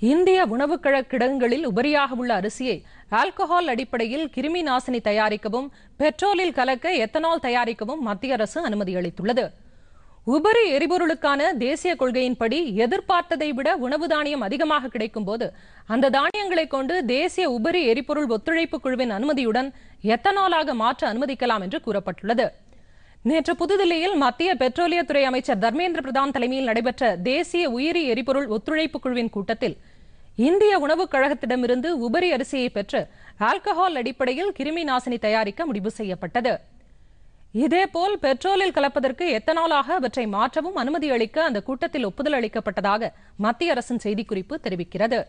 இந்திய உணவு கழக கிடங்குகளில் உபரியாக உள்ள அரிசியை ஆல்கஹால் அடிப்படையில் கிருமி நாசினி தயாரிக்கவும் பெட்ரோலில் கலக்க எத்தனால் தயாரிக்கவும் மத்திய அரசு அனுமதி அளித்துள்ளது. உபரி எரிபொருளுக்கான தேசிய கொள்கையின்படி எதிர்பார்த்ததை விட உணவு தானியம் அதிகமாக கிடைக்கும் போது அந்த தானியங்களை கொண்டு தேசிய உபரி எரிபொருள் ஒத்துழைப்பு குழுவின் அனுமதியுடன் எத்தனாலாக மாற்ற அனுமதிக்கலாம் என்று கூறப்பட்டுள்ளது. நேற்று புதுதில்லியில் மத்திய பெட்ரோலியத்துறை அமைச்சர் தர்மேந்திர பிரதான் தலைமையில் நடைபெற்ற தேசிய உயிரி எரிபொருள் ஒத்துழைப்பு குழுவின் கூட்டத்தில் இந்திய உணவுக் கழகத்திடமிருந்து உபரி அரிசியை பெற்று ஆல்கஹால் அடிப்படையில் கிருமி நாசினி தயாரிக்க முடிவு செய்யப்பட்டது. இதேபோல் பெட்ரோலில் கலப்பதற்கு எத்தனாலாக அவற்றை மாற்றவும் அனுமதி அளிக்க அந்த கூட்டத்தில் ஒப்புதல் அளிக்கப்பட்டதாக மத்திய அரசின் செய்திக்குறிப்பு தெரிவிக்கிறது.